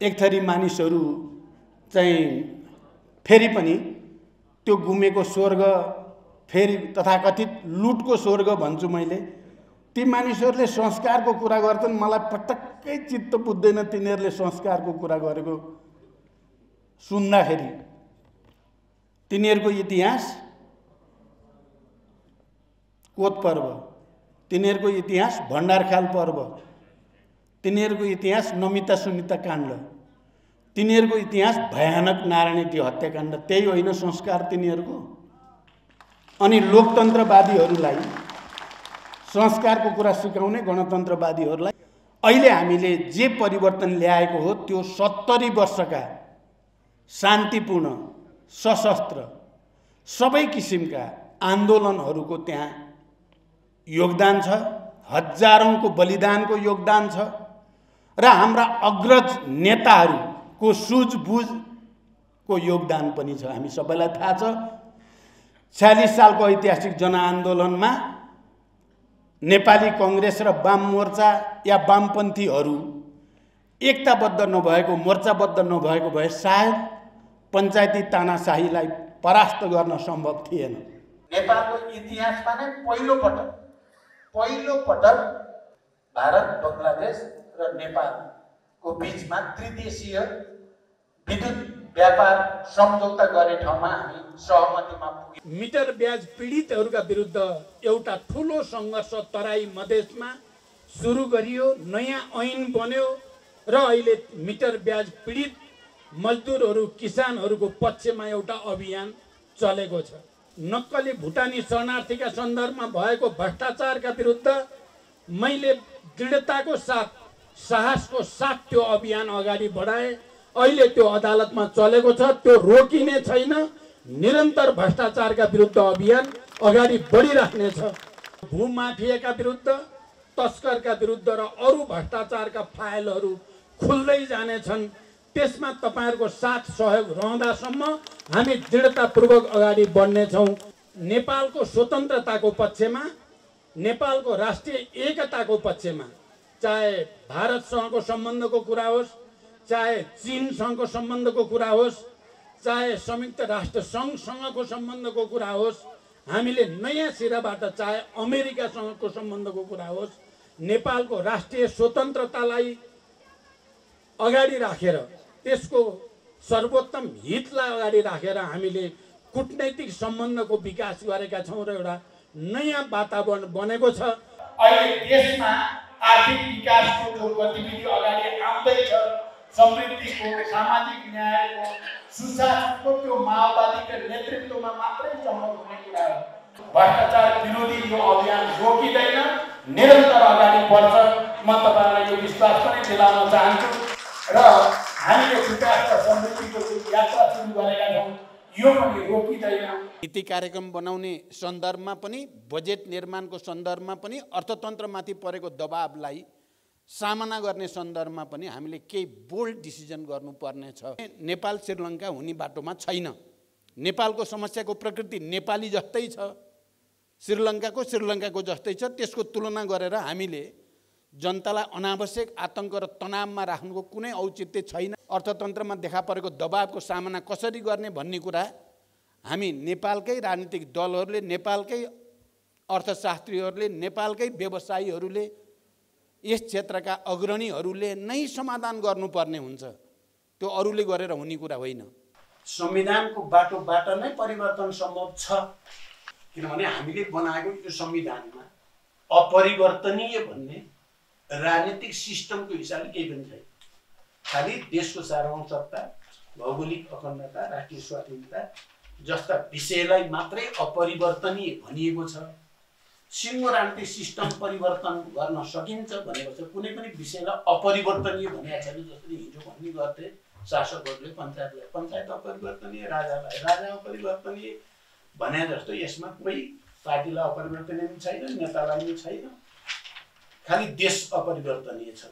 एक थरी मानिसहरू चाहिँ फेरि पनि त्यो गुमेको स्वर्ग फेरि तथाकथित लुटको स्वर्ग भन्छु मैले। ती मानिसहरूले संस्कारको कुरा गर्छन् मलाई पटक्कै चित्त बुझ्दैन तिनीहरूले संस्कारको कुरा गरेको सुन्दाखेरि। तिनीहरूको इतिहास कोत पर्व। तिनीहरूको इतिहास भण्डारखाल पर्व। तिनीहरूको इतिहास नमिता सुनिता काण्ड। तिनीहरूको इतिहास भयानक नारायणी हत्याकाण्ड त्यही होइन संस्कार तिनीहरूको। अनि लोकतन्त्रवादीहरूलाई संस्कारको कुरा सिकाउने गणतन्त्रवादीहरूलाई अहिले हामीले जे परिवर्तन ल्याएको हो त्यो सत्तरी वर्षका शान्तिपूर्ण सशस्त्र सबै किसिमका आन्दोलनहरूको त्यहाँ योगदान छ हजारौँको बलिदानको योगदान छ। र हाम्रा अग्रज नेताहरूको सुझबुझको योगदान पनि छ। हामी सबैलाई थाहा छ छ्यालिस सालको ऐतिहासिक जनआन्दोलनमा नेपाली कङ्ग्रेस र वाम मोर्चा या वामपन्थीहरू एकताबद्ध नभएको मोर्चाबद्ध नभएको भए सायद पञ्चायती तानाशाहीलाई परास्त गर्न सम्भव थिएन। नेपालको इतिहासमा नै पहिलोपटक पहिलोपटक भारत बङ्गलादेश र नेपालको बिचमा त्रिदेशीय विद्युत व्यापार सम्झौता गर्ने ठाउँमा हामी सहमतिमा पुग्यौँ। मिटर ब्याज पीडितहरूका विरुद्ध एउटा ठुलो सङ्घर्ष तराई मधेसमा सुरु गरियो नयाँ ऐन बन्यो र अहिले मिटर ब्याज पीडित मजदुरहरू किसानहरूको पक्षमा एउटा अभियान चलेको छ। नक्कली भुटानी शरणार्थीका सन्दर्भमा भएको भ्रष्टाचारका विरुद्ध मैले दृढताको साथ साहसको साथ त्यो अभियान अगाडि बढाएँ। अहिले त्यो अदालतमा चलेको छ त्यो रोकिने छैन। निरन्तर भ्रष्टाचारका विरुद्ध अभियान अगाडि बढिराख्नेछ भूमाफियाका विरुद्ध तस्करका विरुद्ध र अरू भ्रष्टाचारका फाइलहरू खुल्दै जानेछन् त्यसमा तपाईँहरूको साथ सहयोग रहँदासम्म हामी दृढतापूर्वक अगाडि बढ्नेछौँ नेपालको स्वतन्त्रताको पक्षमा नेपालको राष्ट्रिय एकताको पक्षमा चाहे भारतसँगको सम्बन्धको कुरा होस् चाहे चिनसँगको सम्बन्धको कुरा होस् चाहे संयुक्त राष्ट्र सङ्घसँगको सम्बन्धको कुरा होस् हामीले नयाँ सिराबाट चाहे अमेरिकासँगको सम्बन्धको कुरा होस् नेपालको राष्ट्रिय स्वतन्त्रतालाई अगाडि राखेर त्यसको सर्वोत्तम हितलाई अगाडि राखेर हामीले कुटनैतिक सम्बन्धको विकास गरेका छौँ र एउटा नयाँ वातावरण बनेको छ। अहिले देशमा आर्थिक विकासको जो गतिविधि अगाडि आउँदैछ समृद्धिको सामाजिक न्यायको सुशासनको त्यो माओवादीको नेतृत्वमा मात्रै सम्भव हुने कुरा हो। भ्रष्टाचार विरोधी यो अभियान रोकिँदैन निरन्तर अगाडि बढ्छ। म तपाईँलाई यो विश्वास पनि दिलाउन चाहन्छु। र हामीले विकास र समृद्धिको यात्रा सुरु गरेका यो पनि रोकिँदैन नीति कार्यक्रम बनाउने सन्दर्भमा पनि बजेट निर्माणको सन्दर्भमा पनि अर्थतन्त्रमाथि परेको दबाबलाई सामना गर्ने सन्दर्भमा पनि हामीले केही बोल्ड डिसिजन गर्नुपर्ने छ नेपाल श्रीलङ्का हुने बाटोमा छैन। नेपालको समस्याको प्रकृति नेपाली जस्तै छ। श्रीलङ्काको श्रीलङ्काको जस्तै छ। त्यसको तुलना गरेर हामीले जनतालाई अनावश्यक आतङ्क र तनावमा राख्नुको कुनै औचित्य छैन। अर्थतन्त्रमा देखा परेको दबावको सामना कसरी गर्ने भन्ने कुरा हामी नेपालकै राजनीतिक दलहरूले नेपालकै अर्थशास्त्रीहरूले नेपालकै व्यवसायीहरूले यस क्षेत्रका अग्रणीहरूले नै समाधान गर्नुपर्ने हुन्छ। त्यो अरूले गरेर हुने कुरा होइन। संविधानको बाटोबाट नै परिवर्तन सम्भव छ। किनभने हामीले बनाएको यो संविधानमा अपरिवर्तनीय भन्ने राजनीतिक सिस्टमको हिसाबले केही पनि छैन। खालि देशको सार्वभौम सत्ता भौगोलिक अखण्डता राष्ट्रिय स्वाधीनता जस्ता विषयलाई मात्रै अपरिवर्तनीय भनिएको छ। सिङ्गो राजनीतिक सिस्टम परिवर्तन गर्न सकिन्छ भनेको छ। कुनै पनि विषयलाई अपरिवर्तनीय भनेको छैन जसरी हिजो भन्ने गर्थे शासकहरूले पञ्चायतलाई। पञ्चायत अपरिवर्तनीय राजालाई। राजा अपरिवर्तनीय भने जस्तो यसमा कोही पार्टीलाई अपरिवर्तनीय पनि छैन नेतालाई पनि छैन। खालि देश अपरिवर्तनीय छ।